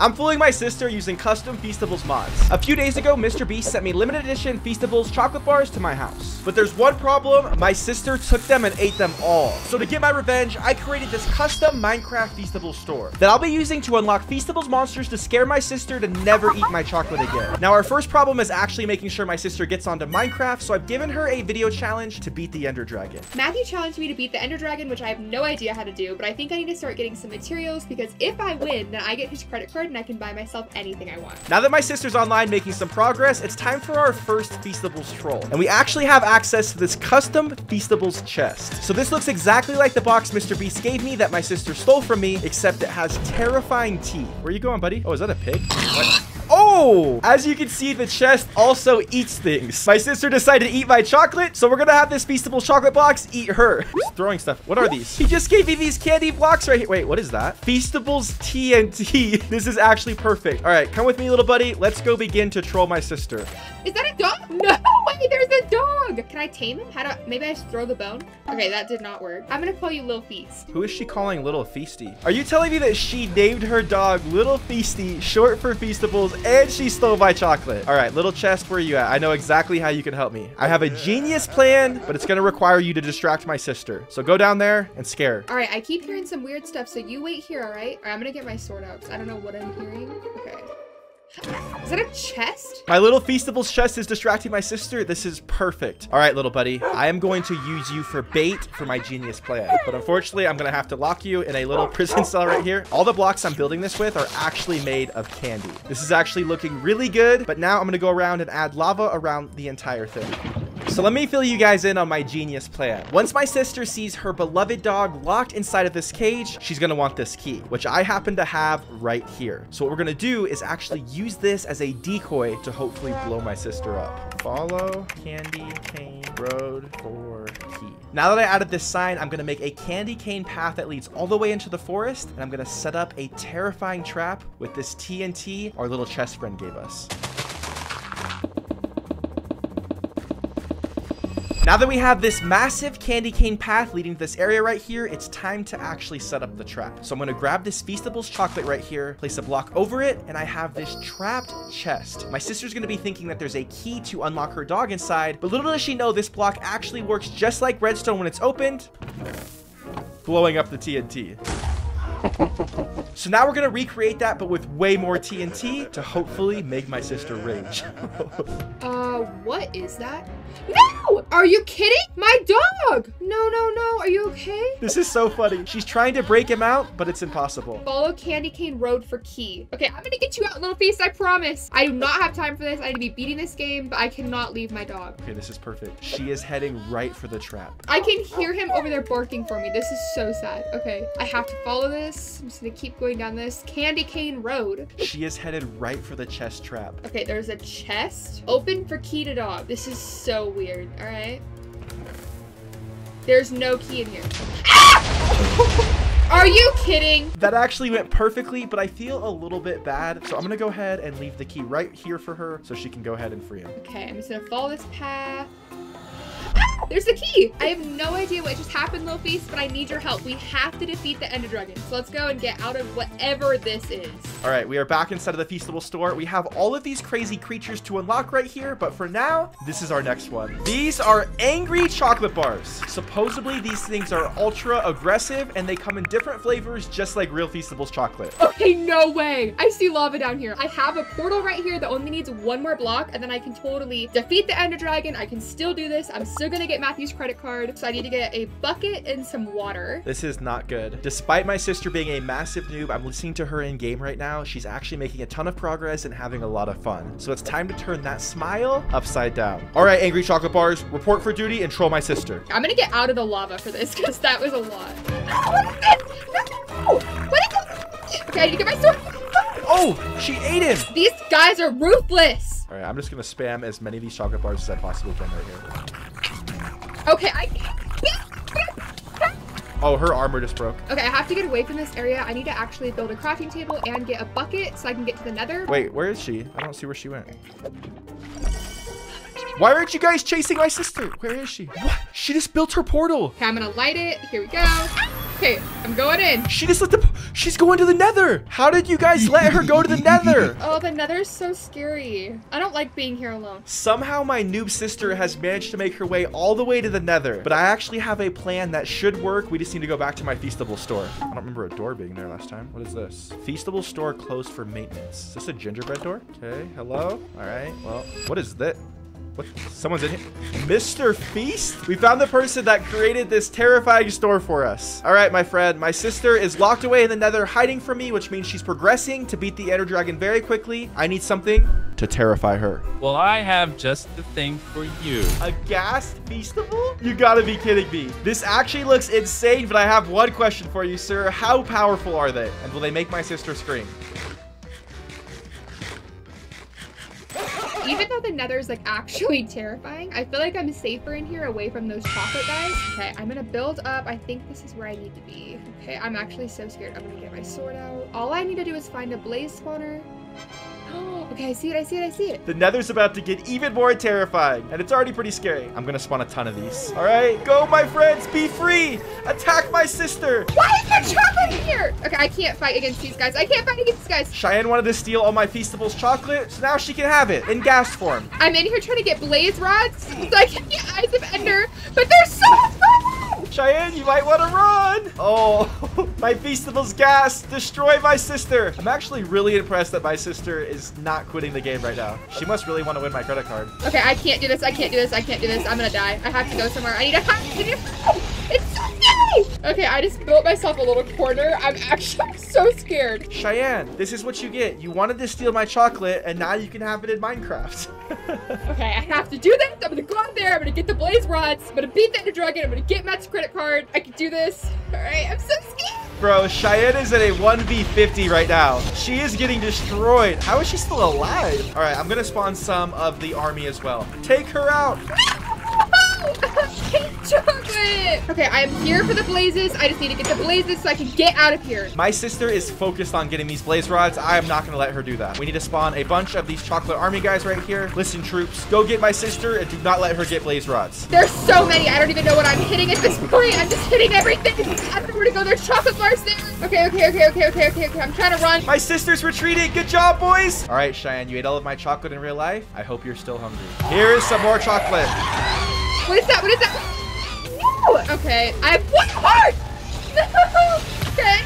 I'm fooling my sister using custom Feastables mods. A few days ago, Mr. Beast sent me limited edition Feastables chocolate bars to my house. But there's one problem, my sister took them and ate them all. So to get my revenge, I created this custom Minecraft Feastables store that I'll be using to unlock Feastables monsters to scare my sister to never eat my chocolate again. Now, our first problem is actually making sure my sister gets onto Minecraft, so I've given her a video challenge to beat the Ender Dragon. Matthew challenged me to beat the Ender Dragon, which I have no idea how to do, but I think I need to start getting some materials because if I win, then I get his credit card and I can buy myself anything I want. Now that my sister's online making some progress, it's time for our first Feastables troll. And we actually have access to this custom Feastables chest. So this looks exactly like the box Mr. Beast gave me that my sister stole from me, except it has terrifying teeth. Where you going, buddy? Oh, is that a pig? What? Oh, as you can see, the chest also eats things. My sister decided to eat my chocolate, so we're gonna have this Feastable chocolate box eat her. He's throwing stuff. What are these? He just gave me these candy blocks right here. Wait, what is that? Feastables TNT. This is actually perfect. All right, come with me, little buddy. Let's go begin to troll my sister. Is that a dog? No way, there's a dog. Can I tame him? How do, maybe I just throw the bone? Okay, that did not work. I'm gonna call you Little Feast. Who is she calling Little Feasty? Are you telling me that she named her dog Little Feasty, short for Feastables, and she stole my chocolate? All right, little chest, where are you at? I know exactly how you can help me. I have a genius plan, but it's gonna require you to distract my sister. So go down there and scare her. All right, I keep hearing some weird stuff, so you wait here, all right? All right I'm gonna get my sword out, because I don't know what I'm hearing. Okay. Is that a chest? My little Feastables chest is distracting my sister. This is perfect. All right, little buddy. I am going to use you for bait for my genius plan. But unfortunately, I'm going to have to lock you in a little prison cell right here. All the blocks I'm building this with are actually made of candy. This is actually looking really good. But now I'm going to go around and add lava around the entire thing. So let me fill you guys in on my genius plan. Once my sister sees her beloved dog locked inside of this cage, she's gonna want this key, which I happen to have right here. So what we're gonna do is actually use this as a decoy to hopefully blow my sister up. Follow candy cane road for key. Now that I added this sign, I'm gonna make a candy cane path that leads all the way into the forest, and I'm gonna set up a terrifying trap with this TNT our little chest friend gave us. Now that we have this massive candy cane path leading to this area right here, it's time to actually set up the trap. So I'm gonna grab this Feastables chocolate right here, place a block over it, and I have this trapped chest. My sister's gonna be thinking that there's a key to unlock her dog inside, but little does she know this block actually works just like redstone when it's opened, blowing up the TNT. so now we're gonna recreate that, but with way more TNT to hopefully make my sister rage. uh, what is that? No! Are you kidding? My dog! No, no, no. Are you okay? This is so funny. She's trying to break him out, but it's impossible. Follow Candy Cane Road for key. Okay, I'm gonna get you out, Little Feast. I promise. I do not have time for this. I need to be beating this game, but I cannot leave my dog. Okay, this is perfect. She is heading right for the trap. I can hear him over there barking for me. This is so sad. Okay, I have to follow this. I'm just gonna keep going down this Candy Cane Road. She is headed right for the chest trap. Okay, there's a chest. Open for key to dog. This is so weird. All right. There's no key in here. Ah! Are you kidding? That actually went perfectly, but I feel a little bit bad. So I'm going to go ahead and leave the key right here for her so she can go ahead and free him. Okay, I'm just to follow this path. There's the key. I have no idea what just happened, Little Feast, but I need your help. We have to defeat the Ender Dragon. So let's go and get out of whatever this is. All right, we are back inside of the Feastable store. We have all of these crazy creatures to unlock right here, but for now, this is our next one. These are angry chocolate bars. Supposedly, these things are ultra aggressive, and they come in different flavors, just like real Feastables chocolate. Okay, no way. I see lava down here. I have a portal right here that only needs one more block, and then I can totally defeat the Ender Dragon. I can still do this. I'm still gonna get Matthew's credit card, so I need to get a bucket and some water. This is not good. Despite my sister being a massive noob, I'm listening to her in game right now now, she's actually making a ton of progress and having a lot of fun. So it's time to turn that smile upside down. All right, Angry Chocolate Bars, report for duty and troll my sister. I'm gonna get out of the lava for this because that was a lot. No, Okay, I need to get my sword. Oh, she ate him. These guys are ruthless. All right, I'm just gonna spam as many of these chocolate bars as I possibly can right here. Okay, I Oh, her armor just broke. Okay, I have to get away from this area. I need to actually build a crafting table and get a bucket so I can get to the nether. Wait, where is she? I don't see where she went. Why aren't you guys chasing my sister? Where is she? What? She just built her portal. Okay, I'm gonna light it. Here we go. Okay, I'm going in. She just let the. She's going to the nether. How did you guys let her go to the nether? Oh, the nether's so scary. I don't like being here alone. Somehow my noob sister has managed to make her way all the way to the nether. But I actually have a plan that should work. We just need to go back to my Feastable store. I don't remember a door being there last time. What is this? Feastable store closed for maintenance. Is this a gingerbread door? Okay, hello? All right, well, what is that? What? Someone's in here. Mr. Feast? We found the person that created this terrifying store for us. All right, my friend. My sister is locked away in the nether hiding from me, which means she's progressing to beat the Ender Dragon very quickly. I need something to terrify her. Well, I have just the thing for you. A ghast feastable? You gotta be kidding me. This actually looks insane, but I have one question for you, sir. How powerful are they? And will they make my sister scream? Even though the nether is like actually terrifying, I feel like I'm safer in here away from those chocolate guys. Okay, I'm gonna build up. I think this is where I need to be. Okay, I'm actually so scared. I'm gonna get my sword out. All I need to do is find a blaze spawner. Okay, I see it, I see it, I see it. The nether's about to get even more terrifying, and it's already pretty scary. I'm gonna spawn a ton of these. All right, go, my friends, be free. Attack my sister. Why is there chocolate in here? Okay, I can't fight against these guys. I can't fight against these guys. Cheyenne wanted to steal all my Feastables chocolate, so now she can have it in ghast form. I'm in here trying to get blaze rods so I can get eyes of ender, but there's so Cheyenne, you might want to run. Oh, my Feastables ghast. Destroy my sister. I'm actually really impressed that my sister is not quitting the game right now. She must really want to win my credit card. Okay, I can't do this. I can't do this. I can't do this. I'm gonna die. I have to go somewhere. I need to hide. It's so scary. Okay, I just built myself a little corner. I'm actually so scared. Cheyenne, this is what you get. You wanted to steal my chocolate, and now you can have it in Minecraft. okay, I have to do this. I'm gonna go out there. I'm gonna get the blaze rods. I'm gonna beat the Ender Dragon. I'm gonna get Matt's credit card. I can do this. All right, I'm so scared. Bro, Cheyenne is at a 1v50 right now. She is getting destroyed. How is she still alive? All right, I'm gonna spawn some of the army as well. Take her out. Okay, I am here for the blazes. I just need to get the blazes so I can get out of here. My sister is focused on getting these blaze rods. I am not going to let her do that. We need to spawn a bunch of these chocolate army guys right here. Listen, troops, go get my sister and do not let her get blaze rods. There's so many. I don't even know what I'm hitting at this point. I'm just hitting everything. I don't know where to go. There's chocolate bars there. Okay, okay, okay, okay, okay, okay, okay. I'm trying to run. My sister's retreating. Good job, boys. All right, Cheyenne, you ate all of my chocolate in real life. I hope you're still hungry. Here is some more chocolate. What is that? What is that? No! Okay, I have one heart! No! Okay.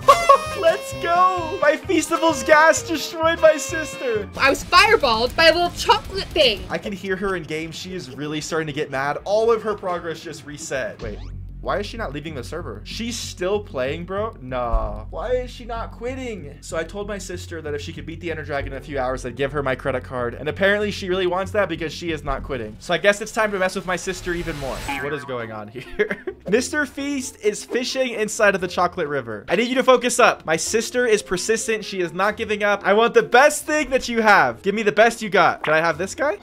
Let's go! My Feastable's ghast destroyed my sister. I was fireballed by a little chocolate thing. I can hear her in game. She is really starting to get mad. All of her progress just reset. Wait. Why is she not leaving the server? She's still playing, bro? Nah. Why is she not quitting? So I told my sister that if she could beat the Ender Dragon in a few hours, I'd give her my credit card. And apparently she really wants that because she is not quitting. So I guess it's time to mess with my sister even more. What is going on here? Mr. Feast is fishing inside of the chocolate river. I need you to focus up. My sister is persistent. She is not giving up. I want the best thing that you have. Give me the best you got. Can I have this guy?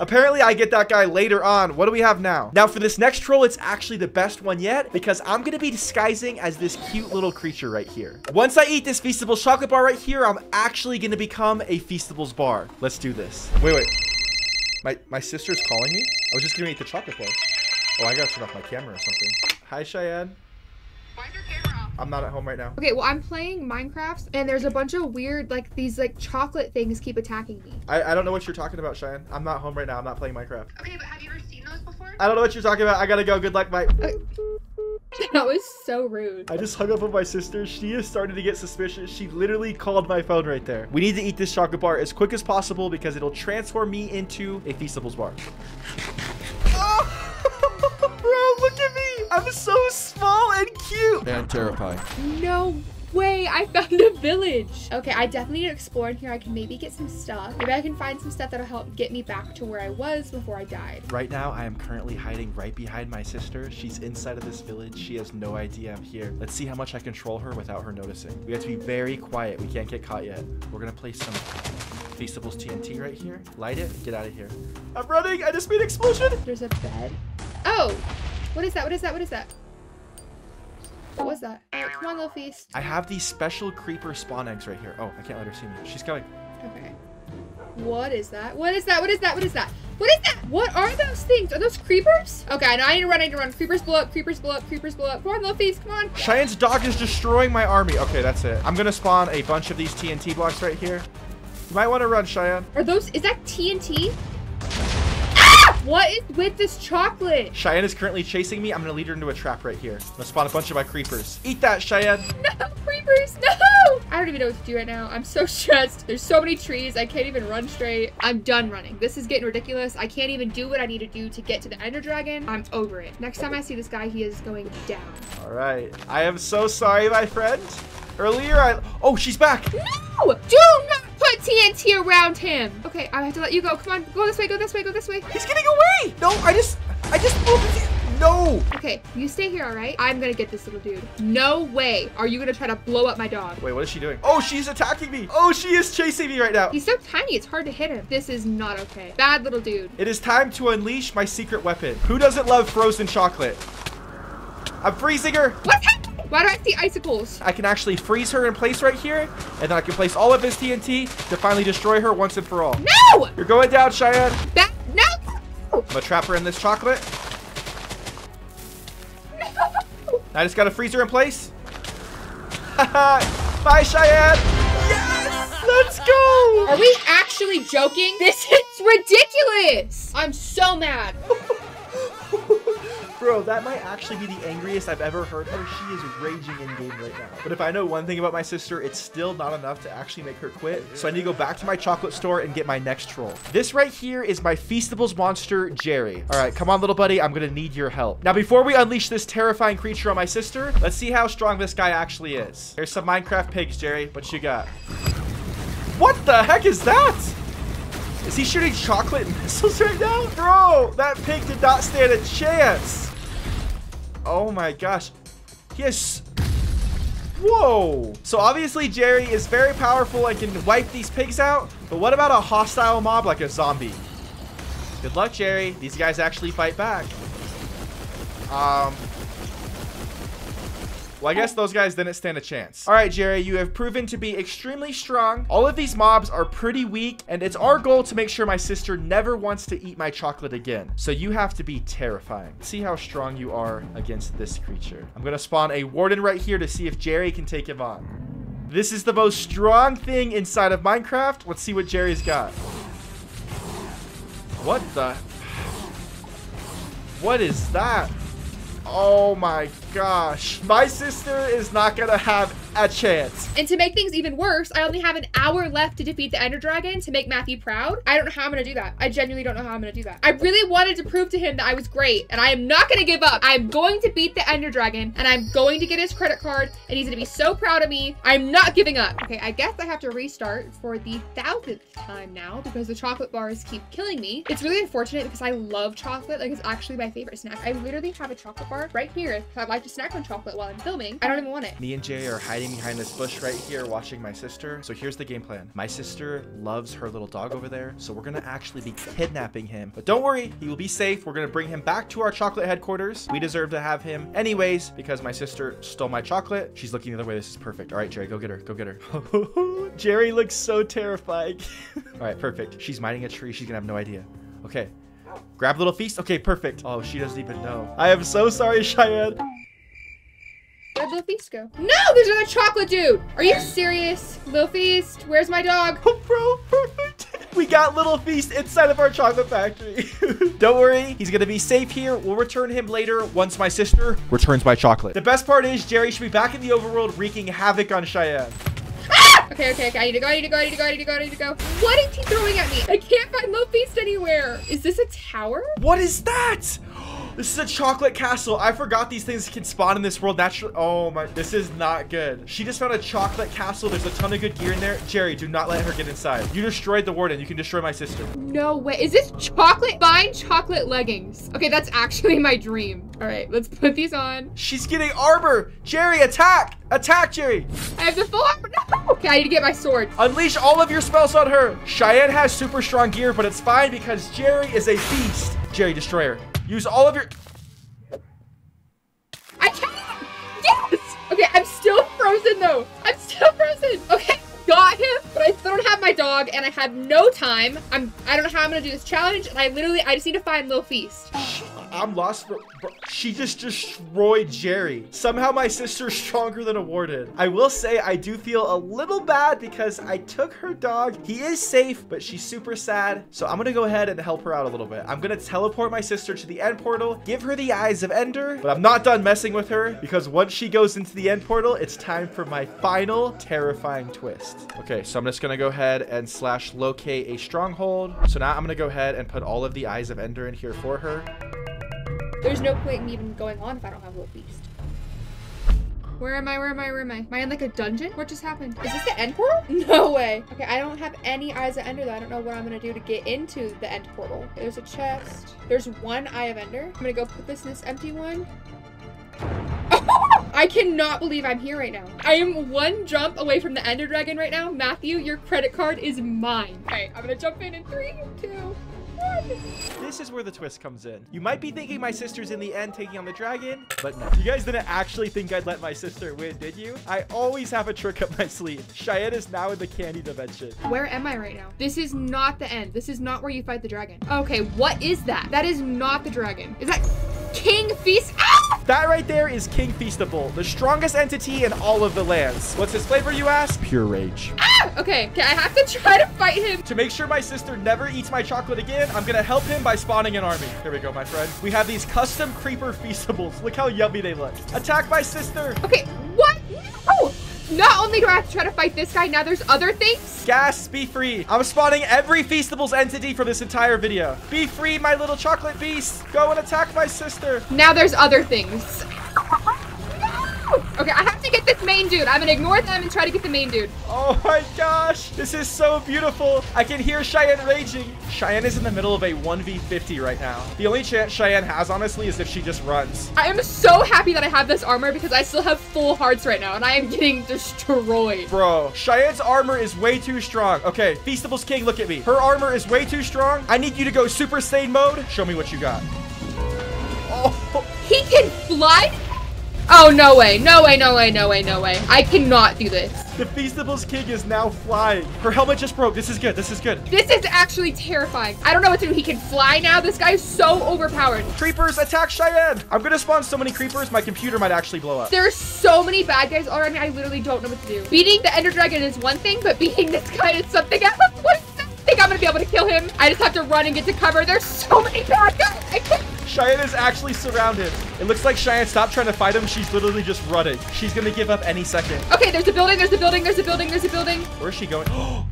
Apparently, I get that guy later on. What do we have now? Now, for this next troll, it's actually the best one yet because I'm going to be disguising as this cute little creature right here. Once I eat this Feastables chocolate bar right here, I'm actually going to become a Feastables bar. Let's do this. Wait, wait. My, my sister's calling me? I was just going to eat the chocolate bar. Oh, I got to turn off my camera or something. Hi, Cheyenne. Why's your camera off? I'm not at home right now. Okay, well, I'm playing Minecraft, and there's a bunch of weird, like, these, like, chocolate things keep attacking me. I, I don't know what you're talking about, Cheyenne. I'm not home right now. I'm not playing Minecraft. Okay, but have you ever seen those before? I don't know what you're talking about. I gotta go. Good luck, bye. Okay. That was so rude. I just hung up with my sister. She is starting to get suspicious. She literally called my phone right there. We need to eat this chocolate bar as quick as possible because it'll transform me into a Feastables bar. Oh, bro, look at me. I'm so small and cute. And terrifying. No way, I found a village. Okay, I definitely need to explore in here. I can maybe get some stuff. Maybe I can find some stuff that'll help get me back to where I was before I died. Right now, I am currently hiding right behind my sister. She's inside of this village. She has no idea I'm here. Let's see how much I control her without her noticing. We have to be very quiet. We can't get caught yet. We're gonna place some Feastables TNT right here. Light it. Get out of here. I'm running. I just made an explosion. There's a bed. Oh, what is that? What is that? What is that? What was that? Oh, come on, little feast. I have these special creeper spawn eggs right here. Oh, I can't let her see me. She's coming. Okay. What is that? What is that? What is that? What is that? What is that? What are those things? Are those creepers? Okay, I know I need to run, I need to run. Creepers blow up, creepers blow up, creepers blow up. Come on, Little Feast, come on. Cheyenne's dog is destroying my army. Okay, that's it. I'm gonna spawn a bunch of these TNT blocks right here. You might want to run, Cheyenne. Are those, is that TNT? What is with this chocolate? Cheyenne is currently chasing me. I'm gonna lead her into a trap right here. I'm gonna spawn a bunch of my creepers. Eat that, Cheyenne. No, creepers, no! I don't even know what to do right now. I'm so stressed. There's so many trees. I can't even run straight. I'm done running. This is getting ridiculous. I can't even do what I need to do to get to the Ender Dragon. I'm over it. Next time I see this guy, he is going down. All right. I am so sorry, my friend. Earlier, I... Oh, she's back. No! Do not put TNT around him. Okay, I have to let you go. Come on, go this way, go this way, go this way. He's getting away. No, I just... I just moved it. No. Okay, you stay here, all right? I'm gonna get this little dude. No way are you gonna try to blow up my dog. Wait, what is she doing? Oh, she's attacking me. Oh, she is chasing me right now. He's so tiny, it's hard to hit him. This is not okay. Bad little dude. It is time to unleash my secret weapon. Who doesn't love frozen chocolate? I'm freezing her. What's happening? Why do I see icicles? I can actually freeze her in place right here, and then I can place all of his TNT to finally destroy her once and for all. No! You're going down, Cheyenne. That, no! I'm gonna trap her in this chocolate. I just gotta freeze her in place. Bye, Cheyenne. Yes! Let's go! Are we actually joking? This is ridiculous! I'm so mad. Bro, that might actually be the angriest I've ever heard her. She is raging in game right now. But if I know one thing about my sister, it's still not enough to actually make her quit. So I need to go back to my chocolate store and get my next troll. This right here is my Feastables monster, Jerry. All right, come on, little buddy. I'm gonna need your help. Now, before we unleash this terrifying creature on my sister, let's see how strong this guy actually is. Here's some Minecraft pigs, Jerry. What you got? What the heck is that? Is he shooting chocolate missiles right now? Bro, that pig did not stand a chance. Oh my gosh. He has... Whoa. So obviously Jerry is very powerful and can wipe these pigs out. But what about a hostile mob like a zombie? Good luck, Jerry. These guys actually fight back. Um... Well, I guess those guys didn't stand a chance. All right, Jerry, you have proven to be extremely strong. All of these mobs are pretty weak, and it's our goal to make sure my sister never wants to eat my chocolate again. So you have to be terrifying. See how strong you are against this creature. I'm gonna spawn a warden right here to see if Jerry can take him on. This is the most strong thing inside of Minecraft. Let's see what Jerry's got. What the? What is that? Oh my gosh. My sister is not gonna have a chance. And to make things even worse, I only have an hour left to defeat the Ender Dragon to make Matthew proud. I don't know how I'm gonna do that. I genuinely don't know how I'm gonna do that. I really wanted to prove to him that I was great, and I am not gonna give up. I'm going to beat the Ender Dragon, and I'm going to get his credit card, and he's gonna be so proud of me. I'm not giving up. Okay, I guess I have to restart for the thousandth time now because the chocolate bars keep killing me. It's really unfortunate because I love chocolate. Like, it's actually my favorite snack. I literally have a chocolate bar right here. I'd like to snack on chocolate while I'm filming. I don't even want it. Me and Jay are hiding behind this bush right here watching my sister. So here's the game plan. My sister loves her little dog over there. So we're gonna actually be kidnapping him. But don't worry, he will be safe. We're gonna bring him back to our chocolate headquarters. We deserve to have him anyways because my sister stole my chocolate. She's looking the other way. This is perfect. All right, Jerry, go get her. Go get her. Jerry looks so terrifying. All right, perfect. She's mining a tree. She's gonna have no idea. Okay. Grab little feast. Okay, perfect. Oh, she doesn't even know. I am so sorry, Cheyenne. Where'd Lil Feast go? No, there's another chocolate dude. Are you serious? Lil Feast, where's my dog? Oh, bro, perfect. We got Little Feast inside of our chocolate factory. Don't worry, he's gonna be safe here. We'll return him later once my sister returns my chocolate. The best part is Jerry should be back in the overworld wreaking havoc on Cheyenne. Ah! Okay, okay, okay. I need to go, I need to go, I need to go, I need to go, I need to go. What is he throwing at me? I can't find Lil Feast anywhere. Is this a tower? What is that? This is a chocolate castle. I forgot these things can spawn in this world naturally. Oh my, this is not good. She just found a chocolate castle. There's a ton of good gear in there. Jerry, do not let her get inside. You destroyed the warden. You can destroy my sister. No way. Is this chocolate? Fine chocolate leggings. Okay, that's actually my dream. All right, let's put these on. She's getting armor. Jerry, attack. Attack, Jerry. I have the full armor. No. Okay, I need to get my sword. Unleash all of your spells on her. Cheyenne has super strong gear, but it's fine because Jerry is a beast. Jerry, destroy her. Use all of your... I can't. Yes. Okay, I'm still frozen though. I'm still frozen. Okay, got him, but I still don't have my my dog and I have no time. I'm I don't know how I'm gonna do this challenge, and I literally I just need to find Lil Feast. I'm lost. But she just destroyed Jerry. Somehow my sister's stronger than a warden. I will say I do feel a little bad because I took her dog. He is safe, but she's super sad. So I'm gonna go ahead and help her out a little bit. I'm gonna teleport my sister to the end portal, give her the eyes of Ender, but I'm not done messing with her because once she goes into the end portal, it's time for my final terrifying twist. Okay, so I'm just gonna go ahead and slash locate a stronghold. So now I'm gonna go ahead and put all of the eyes of Ender in here for her. There's no point in me even going on if I don't have Lil Feast. Where am I? Where am I? Where am I? Am I in like a dungeon? What just happened? Is this the end portal? No way. Okay, I don't have any eyes of Ender though. I don't know what I'm gonna do to get into the end portal. Okay, there's a chest. There's one eye of Ender. I'm gonna go put this in this empty one. I cannot believe I'm here right now. I am one jump away from the Ender Dragon right now. Matthew, your credit card is mine. Okay, I'm gonna jump in in three, two. This is where the twist comes in. You might be thinking my sister's in the end taking on the dragon, but no. You guys didn't actually think I'd let my sister win, did you? I always have a trick up my sleeve. Cheyenne is now in the candy dimension. Where am I right now? This is not the end. This is not where you fight the dragon. Okay, what is that? That is not the dragon. Is that King Feast? Ah! That right there is King Feastable, the strongest entity in all of the lands. What's his flavor, you ask? Pure rage. Ah! Okay, okay, I have to try to fight him. To make sure my sister never eats my chocolate again, I'm gonna help him by spawning an army. Here we go, my friend. We have these custom creeper feastables. Look how yummy they look. Attack my sister. Okay, what? No! Not only do I have to try to fight this guy, now there's other things. Ghast, be free. I'm spawning every Feastables entity for this entire video. Be free, my little chocolate beast. Go and attack my sister. Now there's other things. Okay, I have to get this main dude. I'm gonna ignore them and try to get the main dude. Oh my gosh, this is so beautiful. I can hear Cheyenne raging. Cheyenne is in the middle of a 1v50 right now. The only chance Cheyenne has, honestly, is if she just runs. I am so happy that I have this armor because I still have full hearts right now and I am getting destroyed. Bro, Cheyenne's armor is way too strong. Okay, Feastables King, look at me. Her armor is way too strong. I need you to go Super Saiyan mode. Show me what you got. Oh, He can fly? Oh, no way. No way, no way, no way, no way. I cannot do this. the Feastables King is now flying. Her helmet just broke. This is good. This is good. This is actually terrifying. I don't know what to do. He can fly now. This guy is so overpowered. Creepers, attack Cheyenne! I'm gonna spawn so many creepers, my computer might actually blow up. There's so many bad guys already. I literally don't know what to do. Beating the Ender Dragon is one thing, but beating this guy is something else. What is that? I think I'm gonna be able to kill him. I just have to run and get to cover. There's so many bad guys. Cheyenne is actually surrounded. It looks like Cheyenne stopped trying to fight him. She's literally just running. She's gonna give up any second. Okay, there's a building. There's a building. There's a building. There's a building. Where's she going? Oh,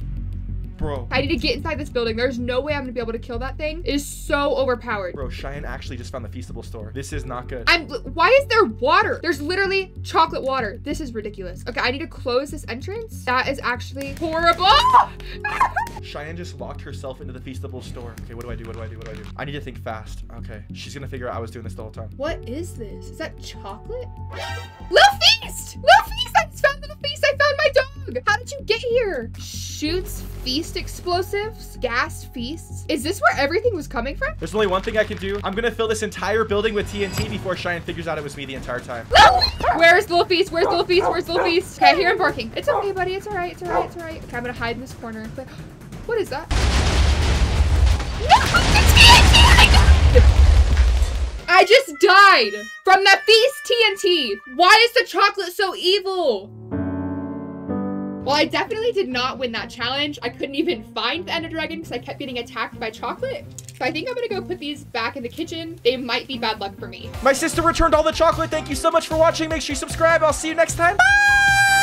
Bro. I need to get inside this building. There's no way I'm gonna be able to kill that thing. It is so overpowered. Bro, Cheyenne actually just found the Feastable store. This is not good. I'm. Why is there water? There's literally chocolate water. This is ridiculous. Okay, I need to close this entrance. That is actually horrible. Cheyenne just locked herself into the Feastable store. Okay, what do I do? What do I do? What do I do? I need to think fast. Okay. She's gonna figure out I was doing this the whole time. What is this? Is that chocolate? Lil Feast! Lil Feast! I just found Lil Feast! I found my dog! How did you get here? Shoots feast explosives? Ghast feasts? Is this where everything was coming from? There's only one thing I can do. I'm gonna fill this entire building with TNT before Cheyenne figures out it was me the entire time. Where's Lil Feast? Where's Lil Feast? Where's Lil Feast? Okay, here I hear him barking. It's okay, buddy. It's alright. It's alright. It's alright. Okay, I'm gonna hide in this corner. But what is that? No! It's TNT! I died! I just died from the Feast TNT. Why is the chocolate so evil? Well, I definitely did not win that challenge. I couldn't even find the Ender Dragon because I kept getting attacked by chocolate. So I think I'm gonna go put these back in the kitchen. They might be bad luck for me. My sister returned all the chocolate. Thank you so much for watching. Make sure you subscribe. I'll see you next time. Bye!